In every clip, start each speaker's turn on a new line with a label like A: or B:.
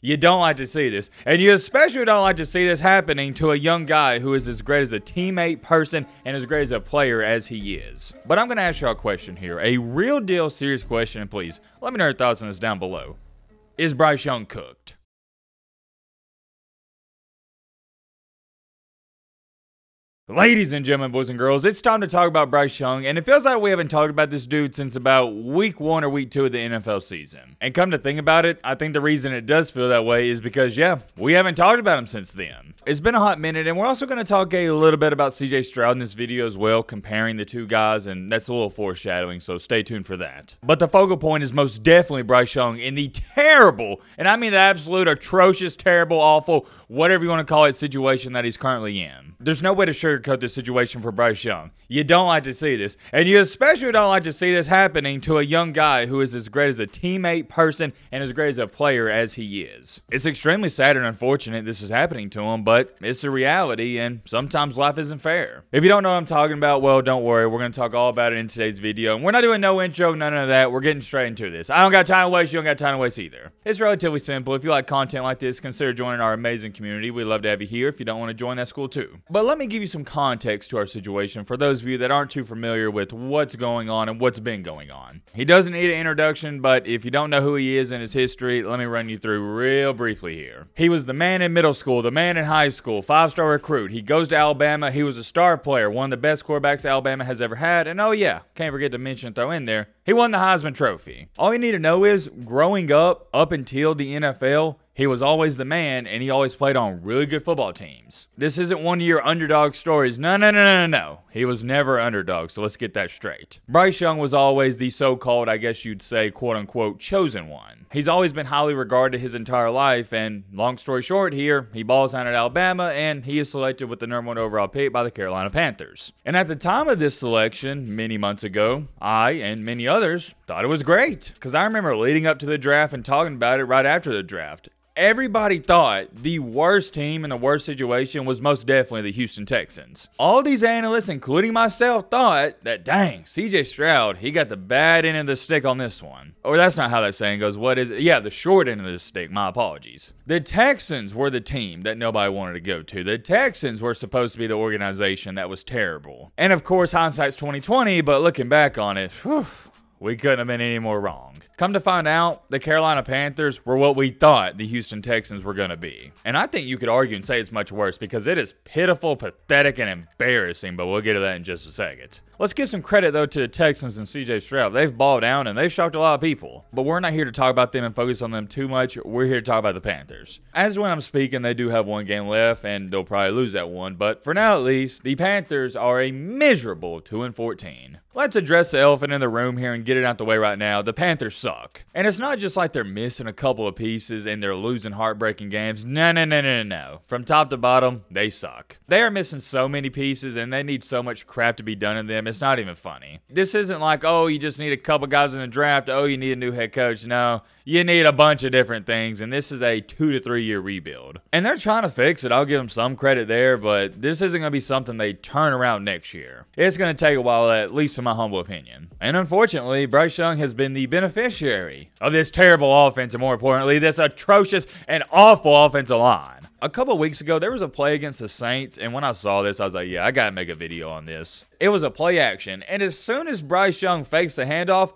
A: You don't like to see this. And you especially don't like to see this happening to a young guy who is as great as a teammate, person, and as great as a player as he is. But I'm going to ask y'all a question here. A real deal, serious question, and please let me know your thoughts on this down below. Is Bryce Young cooked? Ladies and gentlemen, boys and girls, it's time to talk about Bryce Young, and it feels like we haven't talked about this dude since about week one or week two of the NFL season. And come to think about it, I think the reason it does feel that way is because, yeah, we haven't talked about him since then. It's been a hot minute, and we're also going to talk a little bit about CJ Stroud in this video as well, comparing the two guys, and that's a little foreshadowing, so stay tuned for that. But the focal point is most definitely Bryce Young in the terrible, and I mean the absolute atrocious, terrible, awful, whatever you want to call it, situation that he's currently in. There's no way to sugarcoat this situation for Bryce Young. You don't like to see this. And you especially don't like to see this happening to a young guy who is as great as a teammate, person, and as great as a player as he is. It's extremely sad and unfortunate this is happening to him, but it's the reality, and sometimes life isn't fair. If you don't know what I'm talking about, well, don't worry. We're going to talk all about it in today's video. And we're not doing no intro, none of that. We're getting straight into this. I don't got time to waste. You don't got time to waste either. It's relatively simple. If you like content like this, consider joining our amazing community. We'd love to have you here. If you don't want to join, that's cool too. But let me give you some context to our situation for those of you that aren't too familiar with what's going on and what's been going on. He doesn't need an introduction, but if you don't know who he is and his history, let me run you through real briefly here. He was the man in middle school, the man in high school, five star recruit. He goes to Alabama. He was a star player, one of the best quarterbacks Alabama has ever had. And oh, yeah, can't forget to mention, throw in there, he won the Heisman Trophy. All you need to know is growing up, up until the NFL, he was always the man, and he always played on really good football teams. This isn't one of your underdog stories. No, no, no, no, no. He was never underdog, so let's get that straight. Bryce Young was always the so called, I guess you'd say, quote unquote, chosen one. He's always been highly regarded his entire life, and long story short here, he balls out at Alabama, and he is selected with the number one overall pick by the Carolina Panthers. And at the time of this selection, many months ago, I and many others thought it was great, because I remember leading up to the draft and talking about it right after the draft everybody thought the worst team in the worst situation was most definitely the Houston Texans. All these analysts, including myself, thought that dang, CJ Stroud, he got the bad end of the stick on this one. Or that's not how that saying goes. What is it? Yeah, the short end of the stick. My apologies. The Texans were the team that nobody wanted to go to. The Texans were supposed to be the organization that was terrible. And of course, hindsight's 2020, but looking back on it, whew, we couldn't have been any more wrong. Come to find out, the Carolina Panthers were what we thought the Houston Texans were going to be. And I think you could argue and say it's much worse because it is pitiful, pathetic, and embarrassing, but we'll get to that in just a second. Let's give some credit, though, to the Texans and CJ Stroud. They've balled down and they've shocked a lot of people. But we're not here to talk about them and focus on them too much. We're here to talk about the Panthers. As when I'm speaking, they do have one game left and they'll probably lose that one. But for now, at least, the Panthers are a miserable 2 and 14. Let's address the elephant in the room here and get it out the way right now. The Panthers suck. And it's not just like they're missing a couple of pieces and they're losing heartbreaking games. No, no, no, no, no. From top to bottom, they suck. They are missing so many pieces and they need so much crap to be done in them. It's not even funny. This isn't like, oh, you just need a couple guys in the draft. Oh, you need a new head coach. No, you need a bunch of different things. And this is a two to three year rebuild. And they're trying to fix it. I'll give them some credit there, but this isn't going to be something they turn around next year. It's going to take a while, at least in my humble opinion. And unfortunately, Bryce Young has been the beneficiary of this terrible offense and more importantly, this atrocious and awful offensive line. A couple weeks ago, there was a play against the Saints, and when I saw this, I was like, yeah, I gotta make a video on this. It was a play action, and as soon as Bryce Young fakes the handoff,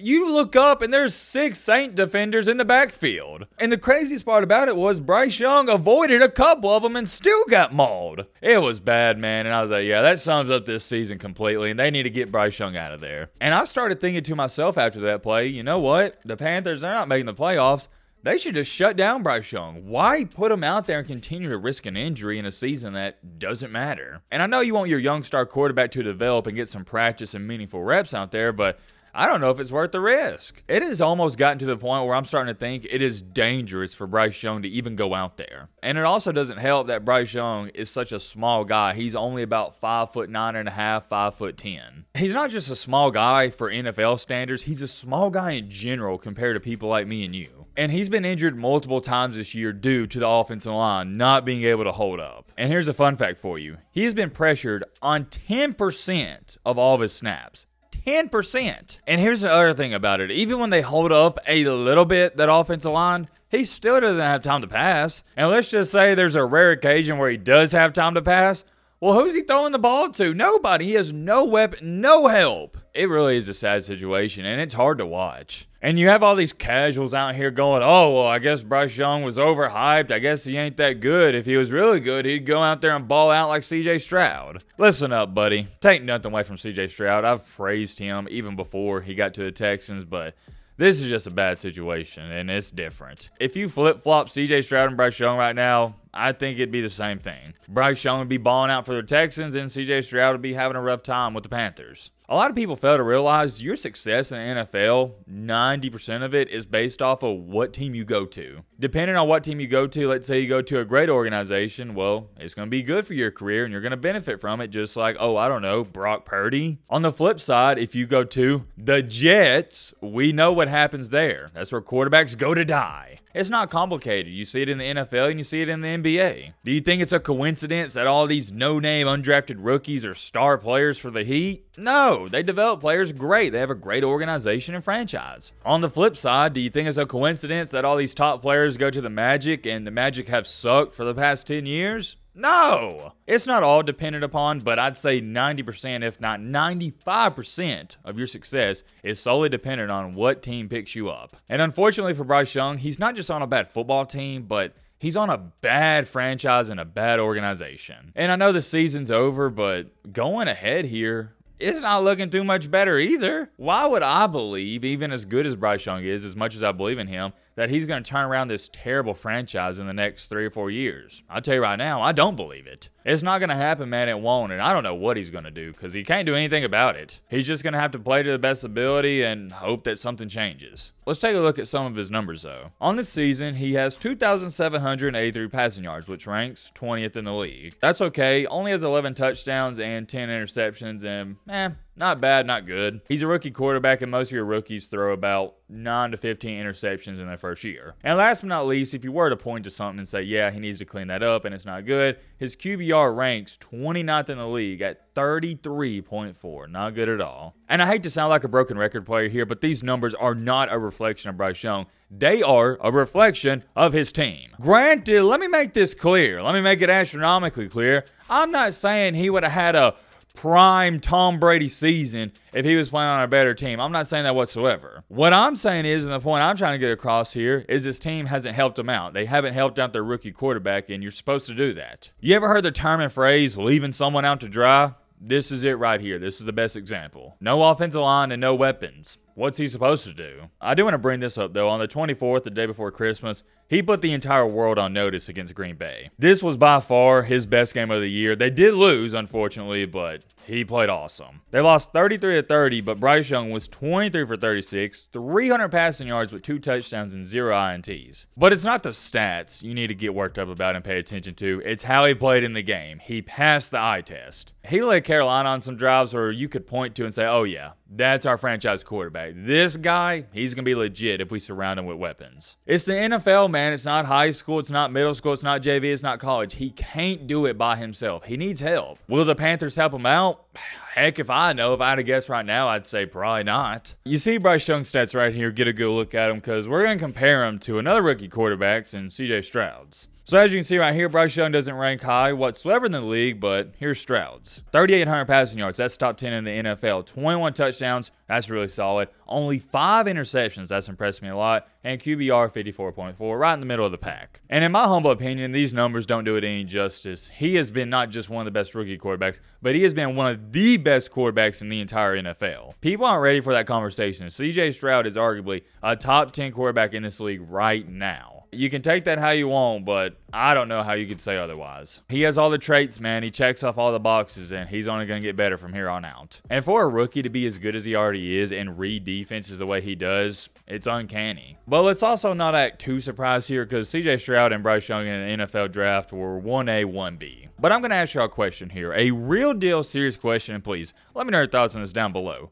A: you look up and there's six Saint defenders in the backfield. And the craziest part about it was Bryce Young avoided a couple of them and still got mauled. It was bad, man. And I was like, yeah, that sums up this season completely. And they need to get Bryce Young out of there. And I started thinking to myself after that play, you know what? The Panthers, they're not making the playoffs. They should just shut down Bryce Young. Why put him out there and continue to risk an injury in a season that doesn't matter? And I know you want your young star quarterback to develop and get some practice and meaningful reps out there, but I don't know if it's worth the risk. It has almost gotten to the point where I'm starting to think it is dangerous for Bryce Young to even go out there. And it also doesn't help that Bryce Young is such a small guy. He's only about five foot nine and a half, five foot ten. He's not just a small guy for NFL standards, he's a small guy in general compared to people like me and you. And he's been injured multiple times this year due to the offensive line not being able to hold up. And here's a fun fact for you he's been pressured on 10% of all of his snaps. 10%. And here's the other thing about it. Even when they hold up a little bit, that offensive line, he still doesn't have time to pass. And let's just say there's a rare occasion where he does have time to pass. Well, who's he throwing the ball to? Nobody. He has no weapon, no help. It really is a sad situation, and it's hard to watch. And you have all these casuals out here going, oh, well, I guess Bryce Young was overhyped. I guess he ain't that good. If he was really good, he'd go out there and ball out like CJ Stroud. Listen up, buddy. Take nothing away from CJ Stroud. I've praised him even before he got to the Texans, but this is just a bad situation, and it's different. If you flip flop CJ Stroud and Bryce Young right now, I think it'd be the same thing. Bryce Young would be balling out for the Texans, and CJ Stroud would be having a rough time with the Panthers. A lot of people fail to realize your success in the NFL, 90% of it is based off of what team you go to. Depending on what team you go to, let's say you go to a great organization, well, it's going to be good for your career and you're going to benefit from it, just like, oh, I don't know, Brock Purdy. On the flip side, if you go to the Jets, we know what happens there. That's where quarterbacks go to die. It's not complicated. You see it in the NFL and you see it in the NBA. Do you think it's a coincidence that all these no name undrafted rookies are star players for the Heat? No, they develop players great. They have a great organization and franchise. On the flip side, do you think it's a coincidence that all these top players go to the Magic and the Magic have sucked for the past 10 years? No! It's not all dependent upon, but I'd say 90%, if not 95% of your success is solely dependent on what team picks you up. And unfortunately for Bryce Young, he's not just on a bad football team, but he's on a bad franchise and a bad organization. And I know the season's over, but going ahead here, it's not looking too much better either. Why would I believe, even as good as Bryce Young is, as much as I believe in him, that he's going to turn around this terrible franchise in the next three or four years? I'll tell you right now, I don't believe it. It's not going to happen, man. It won't. And I don't know what he's going to do because he can't do anything about it. He's just going to have to play to the best ability and hope that something changes. Let's take a look at some of his numbers, though. On this season, he has 2,783 passing yards, which ranks 20th in the league. That's okay. Only has 11 touchdowns and 10 interceptions, and eh, not bad, not good. He's a rookie quarterback, and most of your rookies throw about 9 to 15 interceptions in their first year. And last but not least, if you were to point to something and say, yeah, he needs to clean that up and it's not good, his QBR ranks 29th in the league at 33.4. Not good at all. And I hate to sound like a broken record player here, but these numbers are not a reflection of Bryce Young. They are a reflection of his team. Granted, let me make this clear. Let me make it astronomically clear. I'm not saying he would have had a prime Tom Brady season if he was playing on a better team. I'm not saying that whatsoever. What I'm saying is, and the point I'm trying to get across here, is this team hasn't helped him out. They haven't helped out their rookie quarterback, and you're supposed to do that. You ever heard the term and phrase, leaving someone out to dry? This is it right here. This is the best example. No offensive line and no weapons. What's he supposed to do? I do want to bring this up though. On the 24th, the day before Christmas, he put the entire world on notice against Green Bay. This was by far his best game of the year. They did lose, unfortunately, but he played awesome. They lost 33 to 30, but Bryce Young was 23 for 36, 300 passing yards with two touchdowns and zero INTs. But it's not the stats you need to get worked up about and pay attention to. It's how he played in the game. He passed the eye test. He led Carolina on some drives where you could point to and say, oh yeah, that's our franchise quarterback. This guy, he's going to be legit if we surround him with weapons. It's the NFL, man. It's not high school. It's not middle school. It's not JV. It's not college. He can't do it by himself. He needs help. Will the Panthers help him out? Heck, if I know, if I had to guess right now, I'd say probably not. You see Bryce Young stats right here. Get a good look at him because we're going to compare him to another rookie quarterbacks and CJ Stroud's. So as you can see right here, Bryce Young doesn't rank high whatsoever in the league, but here's Stroud's. 3,800 passing yards, that's top 10 in the NFL. 21 touchdowns, that's really solid. Only five interceptions, that's impressed me a lot. And QBR 54.4, right in the middle of the pack. And in my humble opinion, these numbers don't do it any justice. He has been not just one of the best rookie quarterbacks, but he has been one of the best quarterbacks in the entire NFL. People aren't ready for that conversation. CJ Stroud is arguably a top 10 quarterback in this league right now. You can take that how you want, but I don't know how you could say otherwise. He has all the traits, man. He checks off all the boxes, and he's only going to get better from here on out. And for a rookie to be as good as he already is and read defenses the way he does, it's uncanny. But let's also not act too surprised here because CJ Stroud and Bryce Young in the NFL draft were 1A, 1B. But I'm going to ask y'all a question here. A real deal serious question, and please let me know your thoughts on this down below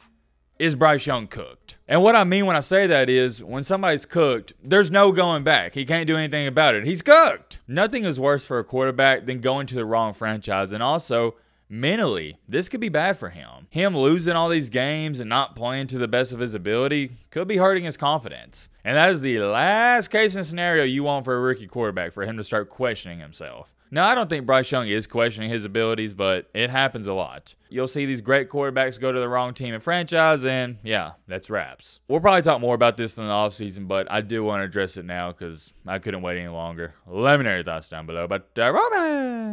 A: is Bryce Young cooked? And what I mean when I say that is when somebody's cooked, there's no going back. He can't do anything about it. He's cooked. Nothing is worse for a quarterback than going to the wrong franchise and also mentally, this could be bad for him. Him losing all these games and not playing to the best of his ability could be hurting his confidence. And that is the last case and scenario you want for a rookie quarterback for him to start questioning himself. Now, I don't think Bryce Young is questioning his abilities, but it happens a lot. You'll see these great quarterbacks go to the wrong team and franchise, and yeah, that's raps. We'll probably talk more about this in the offseason, but I do want to address it now because I couldn't wait any longer. Let me know your thoughts down below. But uh, Robin!